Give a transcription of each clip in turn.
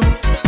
go.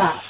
stop.